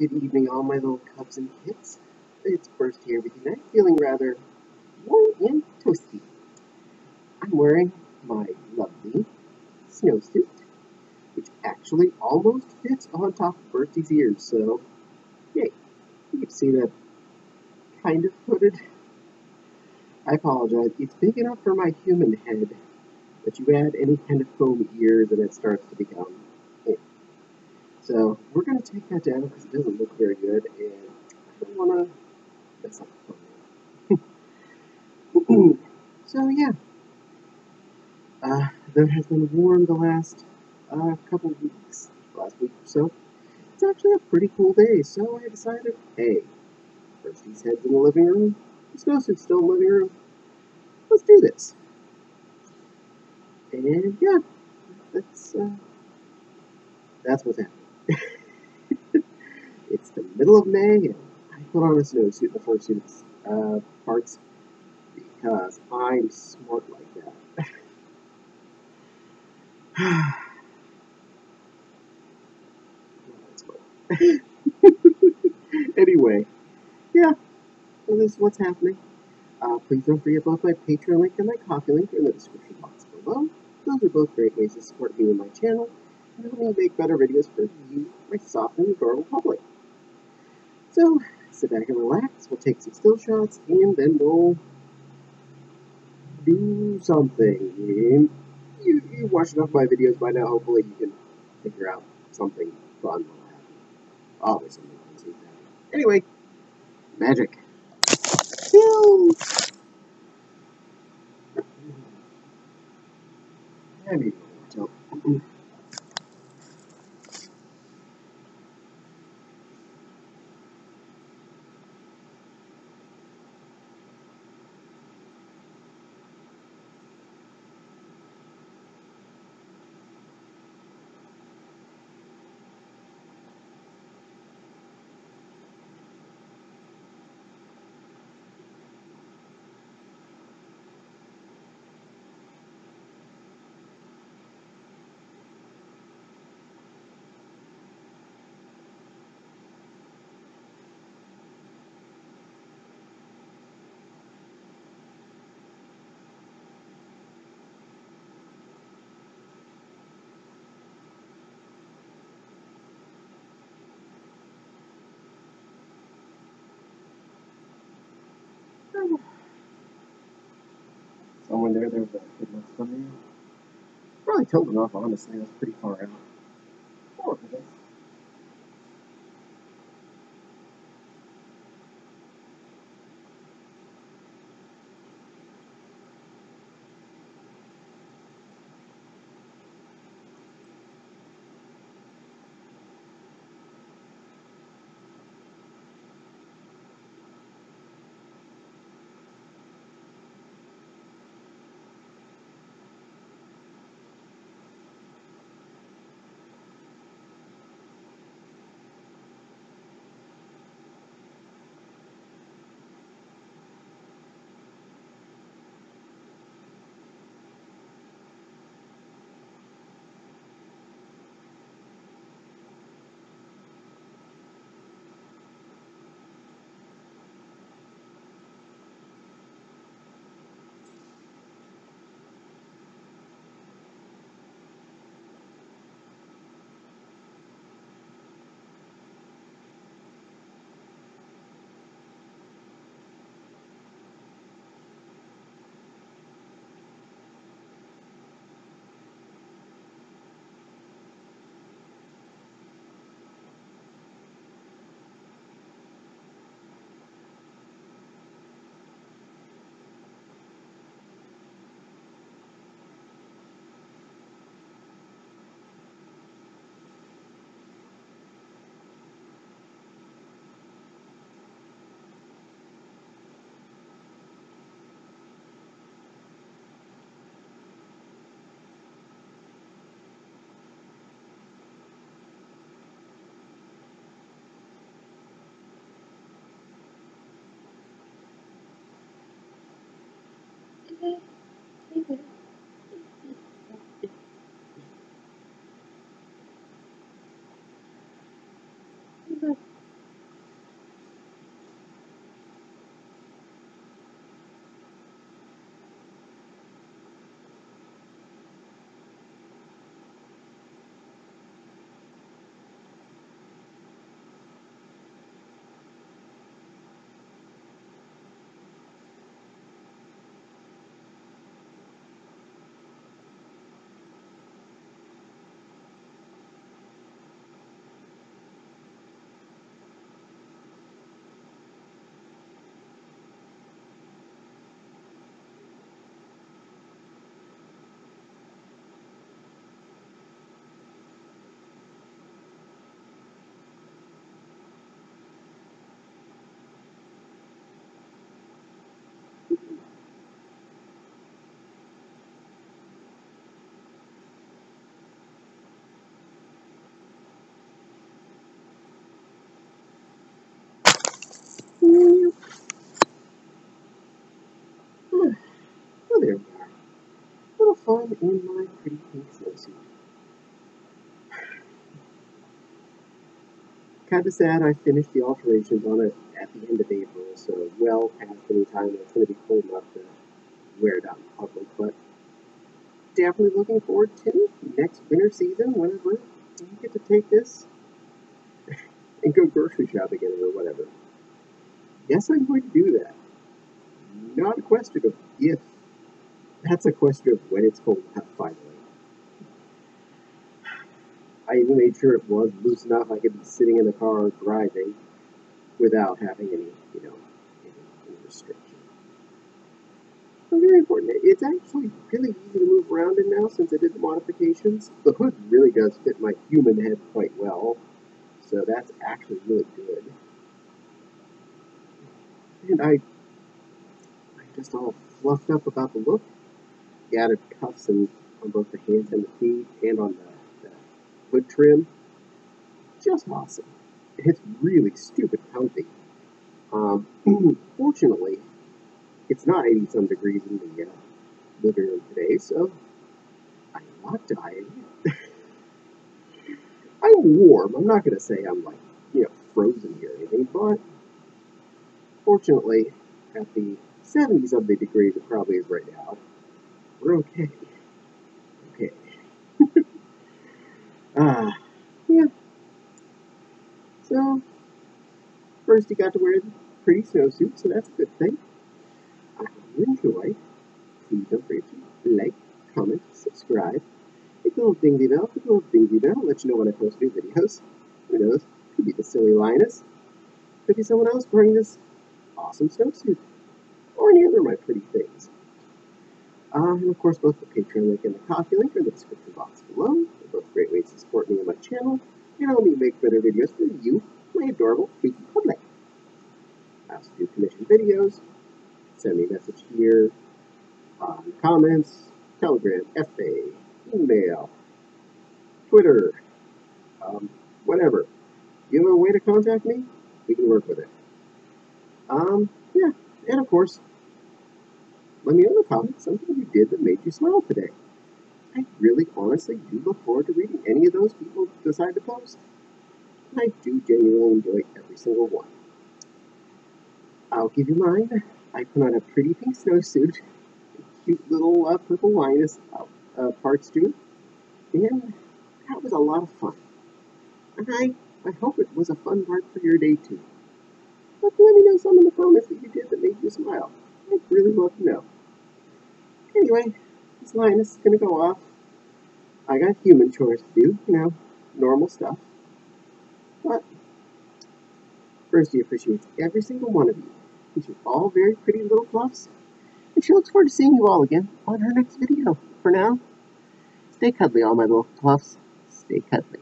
Good evening, all my little cubs and kits. It's Burst here with you tonight, feeling rather warm and toasty. I'm wearing my lovely snowsuit, which actually almost fits on top of Bursty's ears, so yay. You can see that kind of hooded. I apologize, it's big enough for my human head, but you add any kind of foam ears and it starts to become so we're going to take that down because it doesn't look very good and I don't want to mess up the thumbnail. so yeah, uh, there has been warm the last uh, couple weeks, last week or so. It's actually a pretty cool day, so I decided, hey, first these heads in the living room, the snowsuit's still in the living room, let's do this. And yeah, that's, uh, that's what's happening. it's the middle of May, and I put on a snowsuit, before fursuit uh, parts, because I'm smart like that. anyway, yeah, so this is what's happening. Uh, please don't forget both my Patreon link and my Ko-fi link in the description box below. Those are both great ways to support me and my channel me make better videos for you, my soft and adorable public. So, sit back and relax, we'll take some still shots, and then we'll do something. You, you watched enough of my videos by now, hopefully you can figure out something fun will happen. Always something fun seems to happen. Anyway, magic. Maybe tilt. Somewhere there, there was a good enough thumbnail. Probably tilted off, honestly. That's pretty far out. Bye. Am in my pretty pink snowsuit. Kind of sad I finished the alterations on it at the end of April, so well past any time it's going to be cold enough to wear it out in public, but definitely looking forward to next winter season whenever you get to take this and go grocery shopping in it or whatever. Yes, I'm going to do that. Not a question of if. That's a question of when it's cold enough, finally. I even made sure it was loose enough I could be sitting in the car driving without having any, you know, any, any restriction. So very important. It's actually really easy to move around in now since I did the modifications. The hood really does fit my human head quite well, so that's actually really good. And I, I'm just all fluffed up about the look. The added cuffs and on both the hands and the feet and on the hood trim. Just awesome. It's really stupid comfy. Um, fortunately, it's not 80 some degrees in the uh, living room today, so I'm not dying. I'm warm. I'm not going to say I'm like, you know, frozen here or anything, but fortunately, at the 70s of the degrees it probably is right now, we're okay. Okay. Ah, yeah. So, Bursty got to wear the pretty snowsuit, so that's a good thing. I hope you enjoyed. Please don't forget to like, comment, subscribe. Hit the little dingy bell, hit the little dingy bell, let you know when I post new videos. Who knows? Could be the silly lioness. Could be someone else wearing this awesome snowsuit. Or any other of my pretty things. Uh, and of course, both the Patreon link and the Ko-fi link are in the description box below. They're both great ways to support me and my channel, and help me make better videos for you, my adorable, freaky public. I also do commission videos. Send me a message here, um, comments, Telegram, FA, email, Twitter, um, whatever. You have a way to contact me? We can work with it. Um, yeah, and of course, let me know comments something you did that made you smile today. I really honestly do look forward to reading any of those people decide to post. I do genuinely enjoy every single one. I'll give you mine. I put on a pretty pink snowsuit, a cute little uh, purple lioness uh, uh, parts to it, and that was a lot of fun. And I, I hope it was a fun part for your day too. But let me know some of the comments that you did that made you smile. I'd really love to know. Anyway, this line is going to go off. I got human chores to do, you know, normal stuff. But, Bursty appreciates every single one of you. These are all very pretty little fluffs. And she looks forward to seeing you all again on her next video. For now, stay cuddly, all my little fluffs. Stay cuddly.